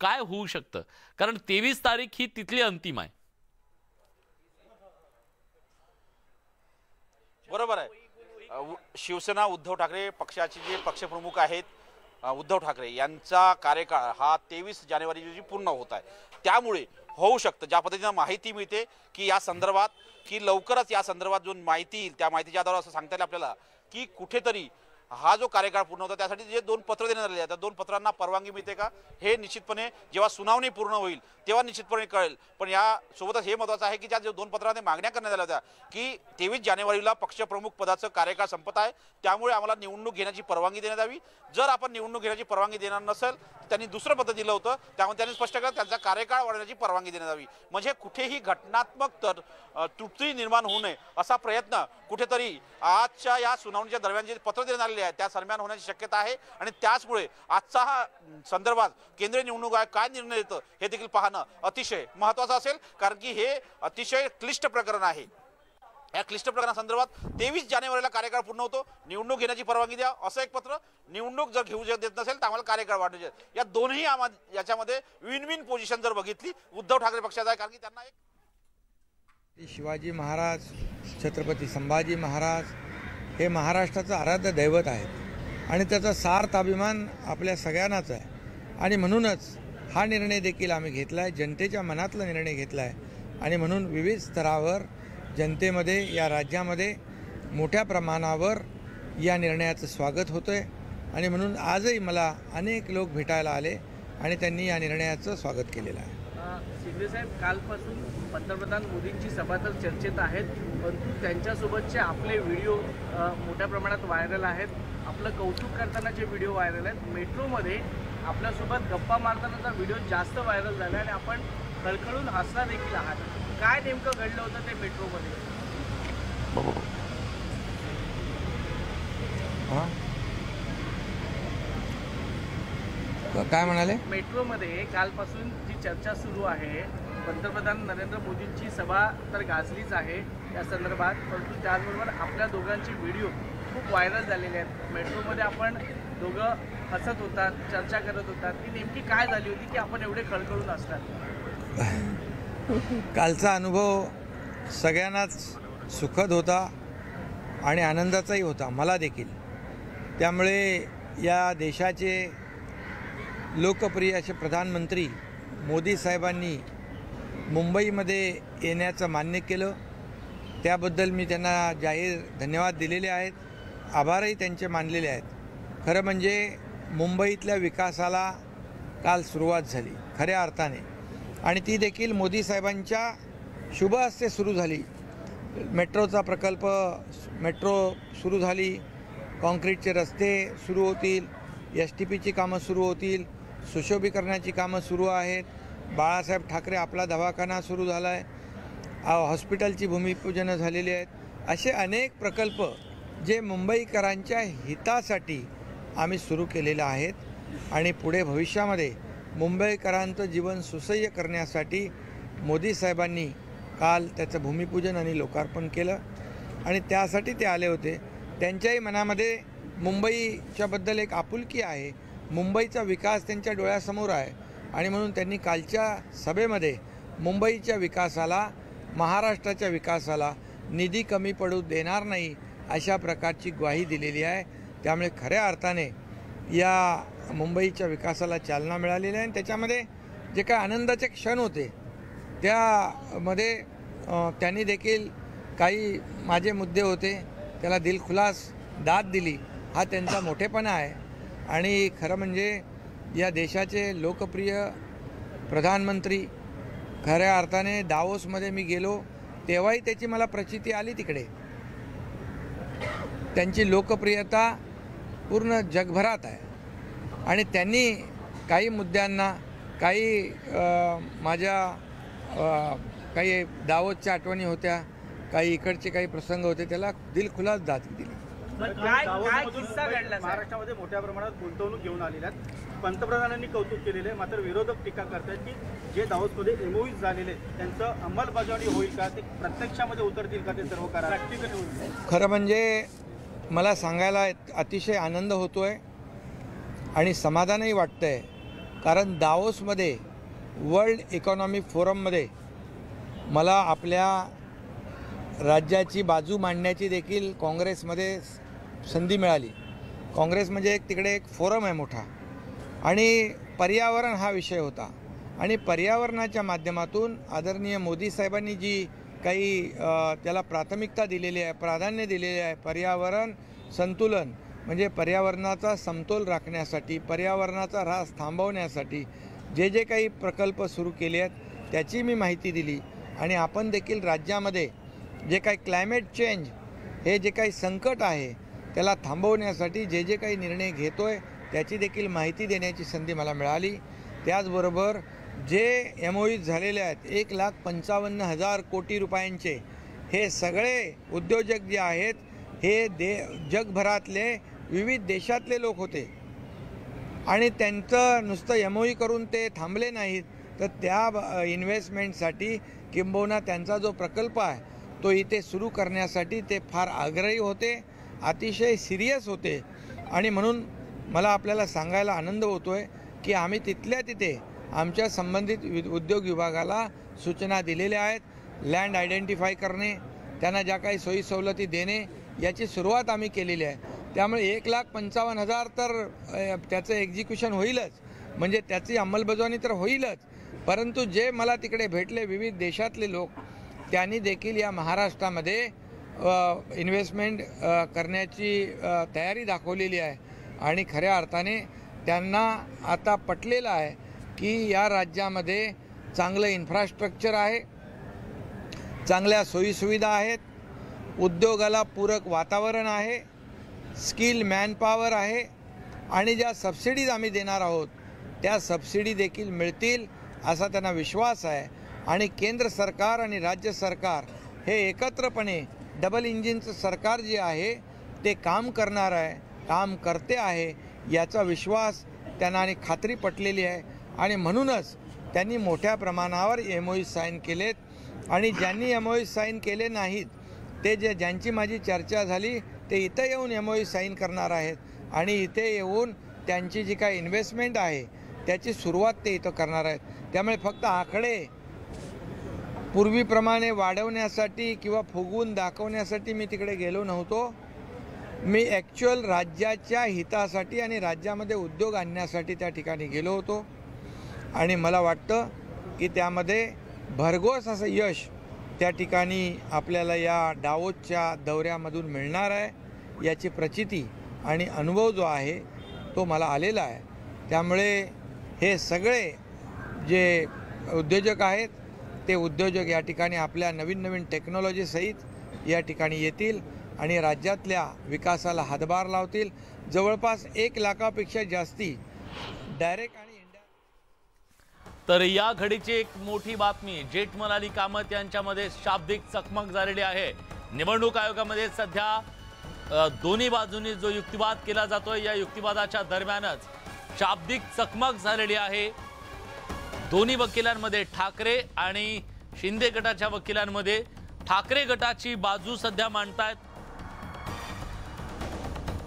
काय होऊ शकतं? कारण तेवीस तारीख ही तिथली अंतिम आहे. बरोबर आहे. शिवसेना उद्धव ठाकरे पक्षाचे जे पक्षप्रमुख आहेत उद्धव ठाकरे यांचा कार्यकाळ हा तेवीस जानेवारी रोजी पूर्ण होत आहे. त्यामुळे होऊ शकतं ज्या पद्धतीनं माहिती मिळते की या संदर्भात की लवकरच या संदर्भात जो माहिती येईल त्या माहितीच्या आधारावर असं सांगता येईल आपल्याला की कुठेतरी हा जो कार्यकाळ पूर्ण होता त्यासाठी जे दोन पत्र देण्यात आलेले आहेत त्या दोन पत्रांना परवानगी मिळते का? हे निश्चितपणे जेव्हा सुनावणी पूर्ण होईल तेव्हा निश्चितपणे कळेल. पण या सोबतच हे महत्त्वाचं आहे की ज्या जे दोन पत्रामध्ये मागण्या करण्यात आल्या होत्या की तेवीस जानेवारीला पक्षप्रमुख पदाचं कार्यकाळ संपत आहे त्यामुळे आम्हाला निवडणूक घेण्याची परवानगी देण्यात यावी. जर आपण निवडणूक घेण्याची परवानगी देणार नसेल तर त्यांनी दुसरं पत्र दिलं होतं त्यामुळे त्यांनी स्पष्ट केलं त्यांचा कार्यकाळ वाढवण्याची परवानगी देण्यात यावी. म्हणजे कुठेही घटनात्मक तर तृप्ती निर्माण होऊ नये असा प्रयत्न कुठेतरी आजच्या या सुनावणीच्या दरम्यान जे पत्र देण्यात झालेली आहे त्या दरम्यान होण्याची शक्यता आहे आणि त्याचमुळे आजचा हा संदर्भात केंद्रीय निवडणूक आयोग काय निर्णय देतं हे देखील पाहणं अतिशय महत्त्वाचं असेल कारण की हे अतिशय क्लिष्ट प्रकरण आहे. या क्लिष्ट प्रकरणासंदर्भात तेवीस जानेवारीला कार्यकाळ पूर्ण होतो. निवडणूक घेण्याची परवानगी द्या असं एक पत्र. निवडणूक जर घेऊ देत नसेल तर आम्हाला कार्यकाळ वाढवायचे या दोन्ही आम्हा याच्यामध्ये विन विन पोझिशन जर बघितली उद्धव ठाकरे पक्षाचा आहे कारण की त्यांना एक शिवाजी महाराज छत्रपती संभाजी महाराज हे महाराष्ट्राचं आराध्य दैवत आहेत आणि त्याचा सार्थ अभिमान आपल्या सगळ्यांनाच आहे. आणि म्हणूनच हा निर्णय देखील आम्ही घेतला आहे जनतेच्या मनातला निर्णय घेतला आहे आणि म्हणून विविध स्तरावर जनतेमध्ये या राज्यामध्ये मोठ्या प्रमाणावर या निर्णयाचं स्वागत होतं आहे आणि म्हणून आजही मला अनेक लोक भेटायला आले आणि त्यांनी या निर्णयाचं स्वागत केलेलं आहे. शिंदेसाहेब कालपासून पंतप्रधान मोदींची सभा तर चर्चेत आहेत परंतु त्यांच्यासोबतचे आपले व्हिडिओ मोठ्या प्रमाणात व्हायरल आहेत. आपलं कौतुक करताना जे व्हिडिओ व्हायरल आहेत मेट्रोमध्ये आपल्यासोबत गप्पा मारतानाचा व्हिडिओ जास्त व्हायरल झाला आणि आपण खळखळून हसला देखील आहात. काय नेमकं घडलं होतं ते मेट्रोमध्ये हां काय म्हणाले? मेट्रोमध्ये कालपासून जी चर्चा सुरू आहे पंतप्रधान नरेंद्र मोदींची सभा तर गाजलीच आहे या संदर्भात परंतु त्याचबरोबर आपल्या दोघांचे व्हिडिओ खूप व्हायरल झालेले आहेत. मेट्रोमध्ये आपण दोघं हसत होतात चर्चा करत होतात. ती नेमकी काय झाली होती की आपण एवढे खळखळून असतात? कालचा अनुभव सगळ्यांनाच सुखद होता आणि आनंदाचाही होता मला देखील. त्यामुळे या देशाचे लोकप्रिय असे प्रधानमंत्री मोदी साहेबांनी मुंबईमध्ये येण्याचं मान्य केलं. त्याबद्दल मी त्यांना जाहीर धन्यवाद दिलेले आहेत. आभारही त्यांचे मानलेले आहेत. खरं म्हणजे मुंबईतल्या विकासाला काल सुरुवात झाली खऱ्या अर्थाने. आणि ती देखील मोदी साहेबांच्या शुभ हस्ते सुरू झाली. मेट्रोचा प्रकल्प मेट्रो सुरू झाली कॉन्क्रीटचे रस्ते सुरू होतील एस टी पीची कामं सुरू होतील सुशोभीकरणाची कामं सुरू आहेत. बाळासाहेब ठाकरे आपला दवाखाना सुरू झाला आहे हॉस्पिटलची भूमिपूजनं झालेली आहेत. असे अनेक प्रकल्प जे मुंबईकरांच्या हितासाठी आम्ही सुरू केलेले आहेत आणि पुढे भविष्यामध्ये मुंबईकरांचं जीवन सुसह्य करण्यासाठी मोदी साहेबांनी काल त्याचं भूमिपूजन आणि लोकार्पण केलं. आणि त्यासाठी ते आले होते. त्यांच्याही मनामध्ये मुंबईच्याबद्दल एक आपुलकी आहे. मुंबईचा विकास त्यांच्या डोळ्यासमोर आहे आणि म्हणून त्यांनी कालच्या सभेमध्ये मुंबईच्या विकासाला महाराष्ट्राच्या विकासाला निधी कमी पडू देणार नाही अशा प्रकारची ग्वाही दिलेली आहे. त्यामुळे खऱ्या अर्थाने या मुंबईच्या विकासाला चालना मिळालेली आहे आणि त्याच्यामध्ये जे काय आनंदाचे क्षण होते त्यामध्ये त्यांनी देखील काही माझे मुद्दे होते त्याला दिलखुलास दाद दिली हा त्यांचा मोठेपणा आहे. आणि खरं म्हणजे या देशाचे लोकप्रिय प्रधानमंत्री खऱ्या अर्थाने दावोसमध्ये मी गेलो तेव्हाही त्याची मला प्रचिती आली तिकडे. त्यांची लोकप्रियता पूर्ण जगभरात आहे. आणि त्यांनी काही मुद्द्यांना काही माझ्या काही दावतच्या आठवणी होत्या काही इकडचे काही प्रसंग होते त्याला दिलखुलास दाद दिली. काय काय किस्सा घडला साहेब? महाराष्ट्रामध्ये मोठ्या प्रमाणात गुंतवणूक घेऊन आलेल्या पंतप्रधानांनी कौतुक केलेले आहे. मात्र विरोधक टीका करतात की जे दावोसमध्ये एमओईज झालेले त्यांचं अंमलबजावणी होईल का? ते प्रत्यक्षामध्ये उतरतील का ते सर्व करा खरं म्हणजे मला सांगायला अतिशय आनंद होतो आहे आणि समाधानही वाटतं आहे कारण दाओसमध्ये वर्ल्ड इकॉनॉमिक फोरममध्ये मला आपल्या राज्याची बाजू मांडण्याची देखील काँग्रेसमध्ये संधी मिळाली. काँग्रेस म्हणजे एक तिकडे एक फोरम आहे मोठा. आणि पर्यावरण हा विषय होता. आणि पर्यावरणाच्या माध्यमातून आदरणीय मोदी साहेबांनी जी काही त्याला प्राथमिकता दिलेली आहे प्राधान्य दिलेले आहे पर्यावरण संतुलन म्हणजे पर्यावरणाचा समतोल राखण्यासाठी पर्यावरणाचा ऱ्हास थांबवण्यासाठी जे जे काही प्रकल्प सुरू केले आहेत त्याची मी माहिती दिली. आणि आपण देखील राज्यामध्ये जे काही क्लायमेट चेंज हे जे काही संकट आहे त्याला थांबवण्यासाठी जे जे काही निर्णय घेतो आहे त्याची देखील माहिती देण्याची संधी मला मिळाली. त्याचबरोबर जे एम ओ झालेले आहेत एक लाख पंचावन्न हजार कोटी रुपयांचे हे सगळे उद्योजक जे आहेत हे दे जगभरातले विविध देशातले लोक होते. आणि त्यांचं नुसतं एम करून ते थांबले नाहीत तर त्या इन्व्हेस्टमेंटसाठी किंबहुना त्यांचा जो प्रकल्प आहे तो इथे सुरू करण्यासाठी ते फार आग्रही होते. अतिशय सिरियस होते. आणि म्हणून मला आपल्याला सांगायला आनंद होतो आहे की आम्ही तिथल्या तिथे आमच्या संबंधित उद्योग विभागाला सूचना दिलेल्या आहेत. लँड आयडेंटिफाय करणे त्यांना ज्या काही सोयी सवलती देणे याची सुरुवात आम्ही केलेली आहे. त्यामुळे एक लाख पंचावन्न हजार तर त्याचं एक्झिक्युशन होईलच. म्हणजे त्याची अंमलबजावणी तर होईलच. परंतु जे मला तिकडे भेटले विविध देशातले लोक त्यांनी देखील या महाराष्ट्रामध्ये इन्व्हेस्टमेंट करण्याची तयारी दाखवलेली आहे. आणि खऱ्या अर्थाने त्यांना आता पटलेलं आहे की या राज्यामध्ये चांगलं इन्फ्रास्ट्रक्चर आहे चांगल्या सोयीसुविधा आहेत उद्योगाला पूरक वातावरण आहे स्किल मॅनपॉवर आहे आणि ज्या सबसिडीज आम्ही देणार आहोत त्या सबसिडी देखील मिळतील असा त्यांना विश्वास आहे. आणि केंद्र सरकार आणि राज्य सरकार हे एकत्रपणे डबल इंजिनचं सरकार जे आहे ते काम करणार आहे काम करते आहे याचा विश्वास त्यांना आणि खात्री पटलेली आहे. आणि म्हणूनच त्यांनी मोठ्या प्रमाणावर एम साईन केलेत. आणि ज्यांनी एम साईन केले नाहीत ते जे ज्यांची माझी चर्चा झाली ते इथं येऊन एम साईन करणार आहेत. आणि इथे येऊन त्यांची जी काही इन्व्हेस्टमेंट आहे त्याची सुरुवात ते इथं करणार आहेत. त्यामुळे फक्त आकडे पूर्वीप्रमाणे वाढवण्यासाठी किंवा फुगवून दाखवण्यासाठी मी तिकडे गेलो नव्हतो. मी ॲक्च्युअल राज्याच्या हितासाठी आणि राज्यामध्ये उद्योग आणण्यासाठी त्या ठिकाणी गेलो होतो. आणि मला वाटतं की त्यामध्ये भरघोस असं यश त्या ठिकाणी आपल्याला या डावोसच्या दौऱ्यामधून मिळणार आहे याची प्रचिती आणि अनुभव जो आहे तो मला आलेला आहे. त्यामुळे हे सगळे जे उद्योजक आहेत ते उद्योजक या ठिकाणी आपल्या नवीन नवीन टेक्नॉलॉजीसहित या ठिकाणी येतील आणि राज्यातल्या विकासाला हातभार लावतील. जवळपास एक लाखापेक्षा जास्ती डायरेक्ट आणि इंडिया तर या घडीची एक मोठी बातमी जेठमलानी कामत यांच्यामध्ये शाब्दिक चकमक झालेली आहे. निवडणूक आयोगामध्ये सध्या दोन्ही बाजूंनी जो युक्तिवाद केला जातोय या युक्तिवादाच्या दरम्यानच शाब्दिक चकमक झालेली आहे. दोन्ही वकिलांमध्ये ठाकरे आणि शिंदे गटाच्या वकिलांमध्ये ठाकरे गटाची बाजू सध्या मांडतायत.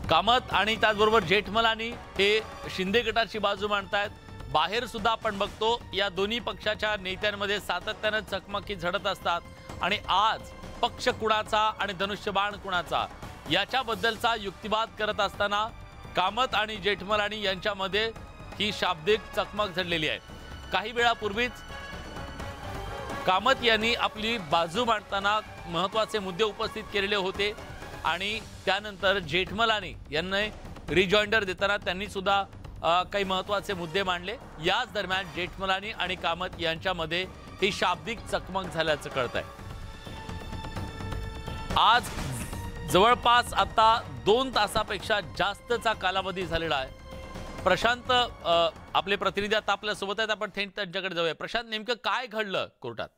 कामत आणि त्याचबरोबर जेठमलानी हे शिंदे गटाची बाजू मांडतायत. बाहेर सुद्धा आपण बघतो या दोन्ही पक्षाच्या नेत्यांमध्ये सातत्यानं चकमकी झडत असतात. आणि आज पक्ष कुणाचा आणि धनुष्यबाण कुणाचा याच्याबद्दलचा युक्तिवाद करत असताना कामत आणि जेठमलानी यांच्यामध्ये ही शाब्दिक चकमक झडलेली आहे. काही वेळापूर्वीच कामत यांनी आपली बाजू मांडताना महत्त्वाचे मुद्दे उपस्थित केलेले होते आणि त्यानंतर जेठमलानी यांनी रिजॉइंडर देताना त्यांनी सुद्धा काही महत्त्वाचे मुद्दे मांडले. याच दरम्यान जेठमलानी आणि कामत यांच्यामध्ये ही शाब्दिक चकमक झाल्याचं कळत आहे आज जवळपास आता दोन तासापेक्षा जास्तचा कालावधी झालेला आहे. प्रशांत आपले प्रतिनिधी आता आपल्यासोबत आहेत. आपण थेट त्यांच्याकडे जाऊया. प्रशांत नेमकं काय घडलं कोर्टात?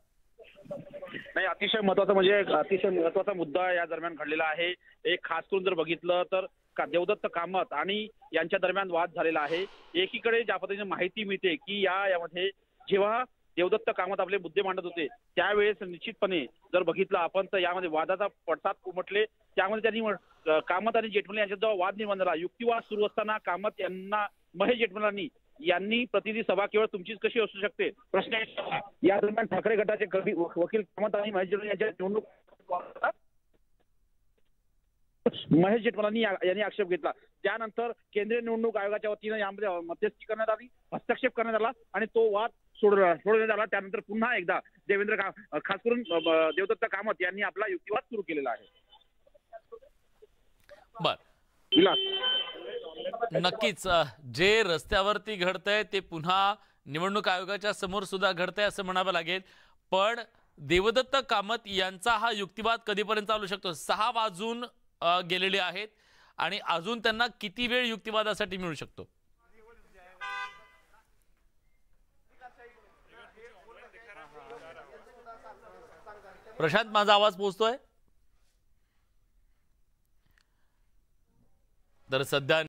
नाही अतिशय महत्वाचं म्हणजे अतिशय महत्त्वाचा मुद्दा या दरम्यान घडलेला आहे. एक खास करून जर बघितलं तर का देवदत्त कामत आणि यांच्या दरम्यान वाद झालेला आहे. एकीकडे ज्या पद्धतीने माहिती मिळते की या यामध्ये जेव्हा देवदत्त कामत आपले मुद्दे मांडत होते त्यावेळेस निश्चितपणे जर बघितलं आपण तर यामध्ये वादाचा पडसाद उमटले. त्यामध्ये त्यांनी कामत आणि जेठमलानी यांच्यात जेव्हा वाद निर्माण झाला. युक्तिवाद सुरू असताना कामत यांना महेश जेठमलानी यांनी प्रतिनिधी सभा केवळ तुमचीच कशी असू शकते? प्रश्न या दरम्यान ठाकरे गटाचे कवी वकील कामत आणि महेश जेठमलानी यांच्या निवडणूक महेश जेठमलानी यांनी आक्षेप घेतला. त्यानंतर केंद्रीय निवडणूक आयोगाच्या वतीनं यामध्ये मध्यस्थी करण्यात आली हस्तक्षेप करण्यात आला आणि तो वाद सोडला सोडवण्यात आला. त्यानंतर पुन्हा एकदा देवेंद्र खास करून देवदत्त कामत यांनी आपला युक्तिवाद सुरू केलेला आहे. बर. नक्कीच जे रस्त्यावरती घडतंय ते पुन्हा निवडणूक आयोगाच्या समोर सुद्धा घडतंय असं म्हणावं लागेल. पण देवदत्त कामत यांचा हा युक्तिवाद कधीपर्यंत चालू शकतो? सहा वाजून गेलेले आहेत आणि अजून त्यांना किती वेळ युक्तिवादासाठी मिळू शकतो? प्रशांत माझा आवाज पोहोचतोय? तर सध्या